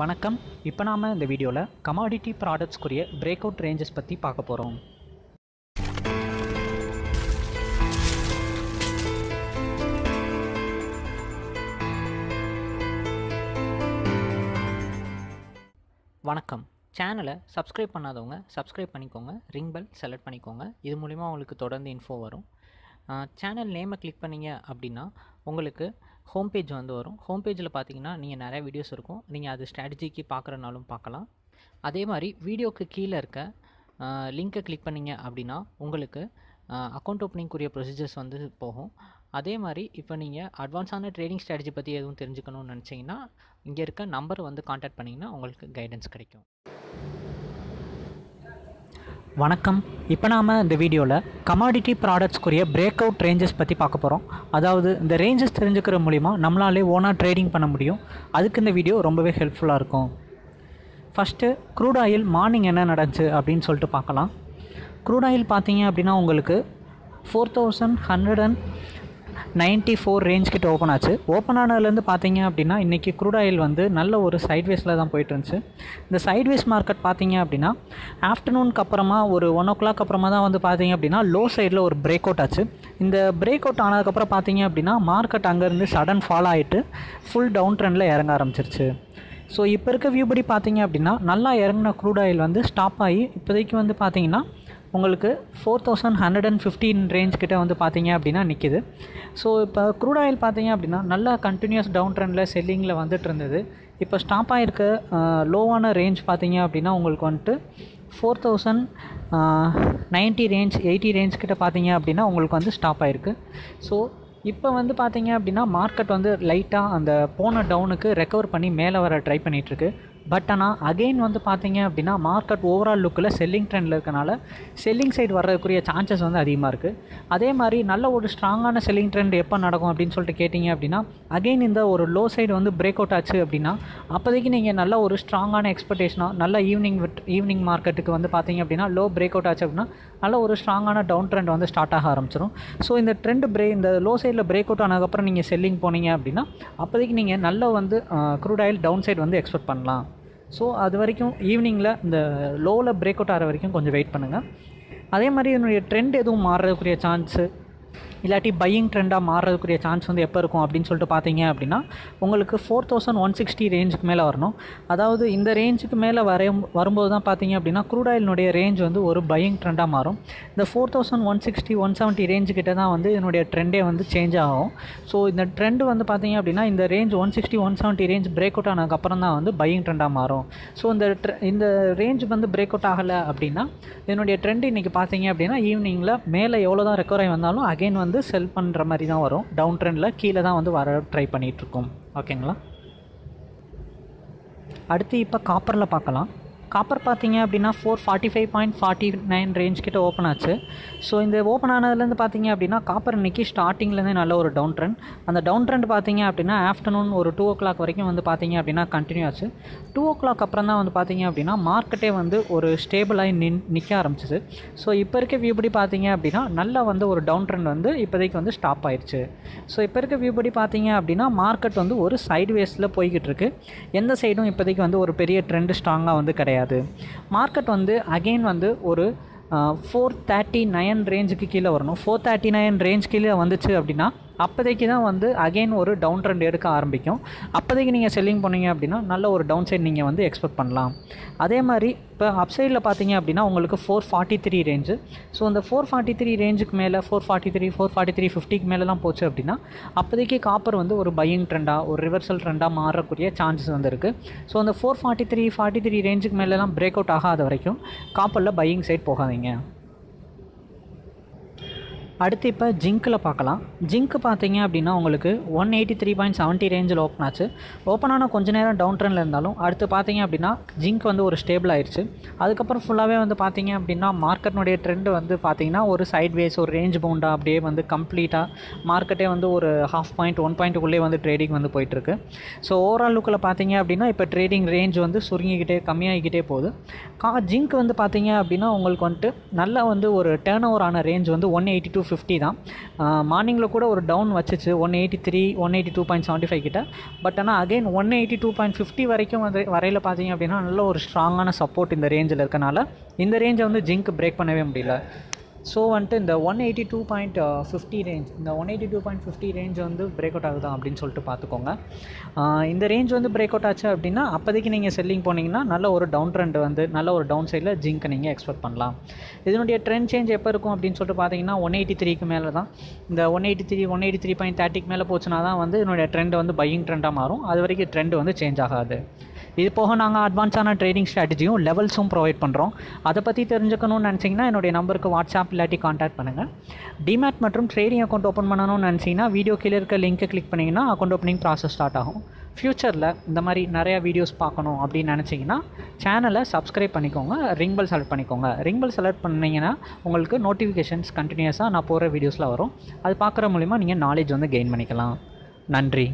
வணக்கம். இப்போ நாம் இந்த வீடியோவில் கமாடிட்டி ப்ராடக்ட்ஸ்க்குரிய பிரேக் அவுட் ரேஞ்சஸ் பற்றி பார்க்க போகிறோம் வணக்கம். சேனலை சப்ஸ்கிரைப் பண்ணாதவங்க சப்ஸ்கிரைப் பண்ணிக்கோங்க. ரிங் பெல் செலக்ட் பண்ணிக்கோங்க. இது மூலிமா உங்களுக்கு தொடர்ந்து இன்ஃபோ வரும். சேனல் நேமை கிளிக் பண்ணீங்க அப்படின்னா உங்களுக்கு ஹோம் பேஜ் வந்து வரும். ஹோம் பேஜில் பார்த்தீங்கன்னா நீங்கள் நிறைய வீடியோஸ் இருக்கும். நீங்கள் அது ஸ்ட்ராட்டஜிக்கு பார்க்குறனாலும் பார்க்கலாம் அதே மாதிரி வீடியோக்கு கீழே இருக்க லிங்க்கை கிளிக் பண்ணீங்க அப்படின்னா உங்களுக்கு அக்கௌண்ட் ஓப்பனிங்குரிய ப்ரொசீஜர்ஸ் வந்து போகும். அதே மாதிரி இப்போ நீங்கள் அட்வான்ஸான ட்ரேடிங் ஸ்ட்ராட்டஜி பற்றி எதுவும் தெரிஞ்சுக்கணும்னு நினச்சிங்கன்னா இங்கே இருக்க நம்பர் வந்து காண்டாக்ட் பண்ணிங்கன்னா உங்களுக்கு கைடன்ஸ் கிடைக்கும். வணக்கம். இப்போ நாம் இந்த வீடியோவில் கமாடிட்டி ப்ராடக்ட்ஸ்க்குரிய பிரேக் அவுட் ரேஞ்சஸ் பற்றி பார்க்க போகிறோம் அதாவது இந்த ரேஞ்சஸ் தெரிஞ்சுக்கிற மூலிமா நம்மளாலே ஓனாக ட்ரேடிங் பண்ண முடியும். அதுக்கு இந்த வீடியோ ரொம்பவே ஹெல்ப்ஃபுல்லாக இருக்கும். ஃபஸ்ட்டு க்ரூட் ஆயில் மார்னிங் என்ன நடந்துச்சு அப்படின்னு சொல்லிட்டு பார்க்கலாம். க்ரூட் ஆயில் பார்த்தீங்க அப்படின்னா உங்களுக்கு four thousand hundred and ninety four range கிட்ட ஓப்பன் ஆச்சு. ஓப்பன் ஆனதுலேருந்து பார்த்தீங்க அப்படின்னா இன்றைக்கி க்ரூட் ஆயில் வந்து நல்ல ஒரு சைட்வேஸில் தான் போயிட்டு இருந்துச்சு இந்த சைட்வேஸ் மார்க்கெட் பார்த்தீங்க அப்படின்னா ஆஃப்டர்நூனுக்கு அப்புறமா ஒரு ஒன் ஓ கிளாக் அப்புறமா தான் வந்து பார்த்தீங்க அப்படின்னா லோ சைடில் ஒரு பிரேக் அவுட் ஆச்சு. இந்த பிரேக் அவுட் ஆனதுக்கப்புறம் பார்த்தீங்க அப்படின்னா மார்க்கெட் அங்கேருந்து சடன் ஃபால் ஆகிட்டு ஃபுல் டவுன் ட்ரெண்டில் இறங்க ஆரம்பிச்சிருச்சு. ஸோ இப்போ இருக்க வியூ படி பார்த்தீங்க அப்படின்னா நல்லா இறங்கின க்ரூட் ஆயில் வந்து ஸ்டாப் ஆகி இப்போதைக்கு வந்து பார்த்தீங்கன்னா உங்களுக்கு four thousand hundred and fifteen range கிட்ட வந்து பார்த்தீங்க அப்படின்னா நிற்கிது ஸோ இப்போ க்ரூட் ஆயில் பார்த்தீங்க அப்படின்னா நல்லா கண்டினியூஸ் டவுன் ட்ரெண்டில் செல்லிங்கில் வந்துட்டு இருந்தது. இப்போ ஸ்டாப் ஆகிருக்க லோவான ரேஞ்ச் பார்த்தீங்க அப்படின்னா உங்களுக்கு வந்துட்டு four thousand ninety range eighty range கிட்ட பார்த்தீங்க அப்படின்னா உங்களுக்கு வந்து ஸ்டாப் ஆகிருக்கு ஸோ இப்போ வந்து பார்த்தீங்க அப்படின்னா மார்க்கெட் வந்து லைட்டாக அந்த போன டவுனுக்கு ரெக்கவர் பண்ணி மேலே வர ட்ரை பண்ணிகிட்ருக்கு பட் ஆனால் அகெயின் வந்து பார்த்தீங்க அப்படின்னா மார்க்கெட் ஓவரால் லுக்கில் செல்லிங் ட்ரெண்டில் இருக்கனால செல்லிங் சைடு வர்றதுக்குரிய சான்சஸ் வந்து அதிகமாக இருக்குது அதே மாதிரி நல்ல ஒரு ஸ்ட்ராங்கான செல்லிங் ட்ரெண்ட் எப்போ நடக்கும் அப்படின்னு சொல்லிட்டு கேட்டிங்க அப்படின்னா அகெயின் இந்த ஒரு லோ சைடு வந்து பிரேக் அவுட் ஆச்சு அப்படின்னா அப்போதைக்கு நீங்கள் நல்ல ஒரு ஸ்ட்ராங்கான எக்ஸ்பெக்டேஷனாக நல்ல ஈவினிங் விட் ஈவினிங் மார்க்கெட்டுக்கு வந்து பார்த்தீங்க அப்படின்னா லோ பிரேக் அவுட் ஆச்சு அப்படின்னா நல்ல ஒரு ஸ்ட்ராங்கான டவுன் ட்ரெண்ட் வந்து ஸ்டார்ட் ஆக ஆரம்பிச்சிடும் ஸோ இந்த ட்ரெண்ட் பிரே இந்த லோ சைடில் பிரேக் அவுட் ஆனதுக்கப்புறம் நீங்கள் செல்லிங் போனீங்க அப்படின்னா அப்போதைக்கு நீங்கள் நல்ல வந்து க்ரூட் ஆயில் டவுன் சைடு வந்து எக்ஸ்பெக்ட் பண்ணலாம். ஸோ அது வரைக்கும் ஈவினிங்கில் இந்த லோவில் பிரேக் அவுட் ஆகிற வரைக்கும் கொஞ்சம் வெயிட் பண்ணுங்கள் அதே மாதிரி என்னுடைய ட்ரெண்ட் எதுவும் மாறுறதுக்குரிய சான்ஸு இல்லாட்டி பையிங் ட்ரெண்டாக மாறுறதுக்குரிய சான்ஸ் வந்து எப்போ இருக்கும் அப்படின்னு சொல்லிட்டு பார்த்தீங்க அப்படின்னா உங்களுக்கு ஃபோர் தௌசண்ட் ஒன் சிக்ஸ்டி ரேஞ்சுக்கு மேலே வரணும். அதாவது இந்த ரேஞ்சுக்கு மேலே வரைய வரும்போது தான் பார்த்தீங்க அப்படின்னா க்ரூட் ஆயிலினுடைய ரேஞ்ச் வந்து ஒரு பையிங் ட்ரெண்டாக மாறும். இந்த four thousand one sixty one seventy ரேஞ்ச்கிட்ட தான் வந்து இதனுடைய ட்ரெண்டே வந்து சேஞ்ச் ஆகும். ஸோ இந்த ட்ரெண்டு வந்து பார்த்தீங்க அப்படின்னா இந்த range one sixty one seventy range break out ஆனதுக்கப்புறம் தான் வந்து பையிங் ட்ரெண்டாக மாறும். ஸோ இந்த இந்த ரேஞ்ச் வந்து பிரேக் அவுட் ஆகலை அப்படின்னா இதனுடைய ட்ரெண்ட் இன்றைக்கி பார்த்தீங்க அப்படின்னா ஈவினிங்கில் மேலே எவ்வளோ தான் ரெக்கவர் ஆகி வந்தாலும் அகெயின் வந்து செல் பண்ணுற மாதிரி தான் வரும். டவுன் ட்ரெண்டில் கீழே தான் வந்து வர ட்ரை பண்ணிகிட்ருக்கோம் ஓகேங்களா அடுத்து இப்போ காப்பரில் பார்க்கலாம். காப்பர் பார்த்தீங்க அப்படின்னா four forty five point forty nine range கிட்ட ஓப்பன் ஆச்சு. ஸோ இந்த ஓப்பன் ஆனதுலேருந்து பார்த்தீங்க அப்படின்னா காப்பர் இன்றைக்கி ஸ்டார்டிங்லேருந்தே நல்ல ஒரு டவுன் ட்ரெண்ட் அந்த டவுன் ட்ரெண்ட் பார்த்தீங்க அப்படின்னா ஆஃப்டர்நூன் ஒரு டூ ஓ கிளாக் வரைக்கும் வந்து பார்த்தீங்க அப்படின்னா கண்டினியூ ஆச்சு. டூ ஓ கிளாக் அப்புறம் தான் வந்து பார்த்தீங்க அப்படின்னா மார்க்கெட்டே வந்து ஒரு ஸ்டேபிளாகி நின் நிற்க ஆரம்பிச்சிது. ஸோ இப்போ இருக்க வியூபடி பார்த்தீங்க அப்படின்னா நல்லா வந்து ஒரு டவுன் ட்ரெண்ட் வந்து இப்போதைக்கு வந்து ஸ்டாப் ஆயிடுச்சு ஸோ இப்போ இருக்க வியூபடி பார்த்தீங்க அப்படின்னா மார்க்கெட் வந்து ஒரு சைடு வேஸில் போய்கிட்டு இருக்கு. எந்த சைடும் இப்போதைக்கு வந்து ஒரு பெரிய ட்ரெண்ட் ஸ்ட்ராங்காக வந்து கிடையாது. மார்க்கெட் வந்து அகெயின் வந்து ஒரு ஃபோர் தேர்ட்டி நைன் ரேஞ்சுக்கு கீழே வரணும். ஃபோர் தேர்ட்டி நைன் ரேஞ்ச் கீழே வந்துச்சு அப்படின்னா அப்போதைக்கு தான் வந்து அகெயின் ஒரு டவுன் ட்ரெண்ட் எடுக்க ஆரம்பிக்கும். அப்போதைக்கு நீங்கள் செல்லிங் போனீங்க அப்படின்னா நல்ல ஒரு டவுன் சைட் நீங்கள் வந்து எக்ஸ்பெக்ட் பண்ணலாம். அதே மாதிரி இப்போ அப்சைடில் பார்த்தீங்க அப்படின்னா உங்களுக்கு four forty three range so அந்த ஃபோர் ஃபார்ட்டி த்ரீ ரேஞ்சுக்கு மேலே four forty three four forty three ஃபிஃப்டிக்கு மேலெலாம் போச்சு அப்படின்னா அப்போதைக்கு காப்பர் வந்து ஒரு பையிங் ட்ரெண்டாக ஒரு ரிவர்சல் ட்ரெண்டாக மாறக்கூடிய சான்சஸ் வந்து இருக்குது ஸோ அந்த four forty three forty three ரேஞ்சுக்கு மேலெலாம் பிரேக் அவுட் ஆகாத வரைக்கும் காப்பரில் பையிங் சைட் போகாதீங்க. அடுத்து இப்போ ஜிங்க்கில் பார்க்கலாம். ஜிங்க் பார்த்தீங்க அப்படின்னா உங்களுக்கு one eighty three point seventy ரேஞ்சில் ஓப்பன் ஆச்சு. ஓப்பன் ஆனால் கொஞ்ச நேரம் டவுன் ட்ரெண்டில் இருந்தாலும் அடுத்து பார்த்தீங்க அப்படின்னா ஜிங்க் வந்து ஒரு ஸ்டேபிள் ஆயிடுச்சு அதுக்கப்புறம் ஃபுல்லாகவே வந்து பார்த்தீங்க அப்படின்னா மார்க்கெட்னுடைய ட்ரெண்டு வந்து பார்த்தீங்கன்னா ஒரு சைட் வேஸ் ஒரு ரேஞ்ச் பவுண்டாக அப்படியே வந்து கம்ப்ளீட்டாக மார்க்கெட்டே வந்து ஒரு ஹாஃப் பாயிண்ட் ஒன் பாயிண்ட்டுக்குள்ளே வந்து ட்ரேடிங் வந்து போயிட்டுருக்கு. ஸோ ஓவரால் லுக்கில் பார்த்தீங்க அப்படின்னா இப்போ ட்ரேடிங் ரேஞ்ச் வந்து சுருங்கிக்கிட்டே கம்மியாகிக்கிட்டே போகுது. கா ஜிங்க் வந்து பார்த்தீங்க அப்படின்னா உங்களுக்கு வந்துட்டு நல்ல வந்து ஒரு டேர்ன் ஓவர் ஆன ரேஞ்ச் வந்து ஒன் எயிட்டி டூ ஃபிஃப்டி தான். மார்னிங்கில் கூட ஒரு down வச்சுச்சு one eighty three one eighty two point seventy five கிட்ட. பட் ஆனால் again one eighty two point fifty வரைக்கும் வந்து வரையில் பார்த்தீங்க அப்படின்னா நல்ல ஒரு ஸ்ட்ராங்கான சப்போர்ட் இந்த ரேஞ்சில் இருக்கனால இந்த ரேஞ்சை வந்து ஜிங்க் பிரேக் பண்ணவே முடியல. ஸோ வந்துட்டு இந்த one eighty two point fifty range இந்த one eighty two point fifty range வந்து பிரேக் அவுட் ஆகுதா அப்படின்னு சொல்லிட்டு பார்த்துக்கோங்க. இந்த ரேஞ்ச் வந்து பிரேக் அவுட் ஆச்சு அப்படின்னா அப்போதைக்கு நீங்கள் செல்லிங் போனீங்கன்னா நல்ல ஒரு டவுன் ட்ரெண்ட் வந்து நல்ல ஒரு டவுன் சைடில் ஜிங்க்கை நீங்கள் எக்ஸ்பெக்ட் பண்ணலாம். இதனுடைய ட்ரெண்ட் சேஞ்ச் எப்போ இருக்கும் அப்படின்னு சொல்லிட்டு பார்த்தீங்கன்னா ஒன் எயிட்டி த்ரீக்கு மேலே தான். இந்த one eighty three one eighty three point தேர்ட்டிக்கு மேலே போச்சுன்னா தான் வந்து என்னுடைய ட்ரெண்ட் வந்து பையிங் ட்ரெண்டாக மாறும். அது வரைக்கும் ட்ரெண்ட் வந்து சேஞ்ச் ஆகாது. இது போக நாங்கள் அட்வான்ஸான ட்ரேடிங் ஸ்ட்ராட்டஜியும் லெவல்ஸும் ப்ரொவைட் பண்ணுறோம் அதை பற்றி தெரிஞ்சுக்கணும்னு நினச்சிங்கன்னா என்னுடைய நம்பருக்கு வாட்ஸ்அப் இல்லாட்டி காண்டாக்ட் பண்ணுங்கள் டிமேட் மற்றும் ட்ரேடிங் அக்கௌண்ட் ஓப்பன் பண்ணணும்னு நினச்சிங்கன்னா வீடியோ கீழே இருக்க லிங்க்கை கிளிக் பண்ணிங்கன்னா அக்கௌண்ட் ஓப்பனிங் ப்ராசஸ் ஸ்டார்ட் ஆகும். ஃப்யூச்சரில் இந்த மாதிரி நிறையா வீடியோஸ் பார்க்கணும் அப்படின்னு நினச்சிங்கன்னா சேனலை சப்ஸ்கிரைப் பண்ணிக்கோங்க. ரிங் பெல் செலக்ட் பண்ணிக்கோங்க. ரிங் பெல் செலக்ட் பண்ணிங்கன்னா உங்களுக்கு நோட்டிஃபிகேஷன்ஸ் கண்டினியூஸாக நான் போகிற வீடியோஸில் வரும். அது பார்க்குற மூலிமா நீங்கள் நாலேஜ் வந்து கெயின் பண்ணிக்கலாம். நன்றி.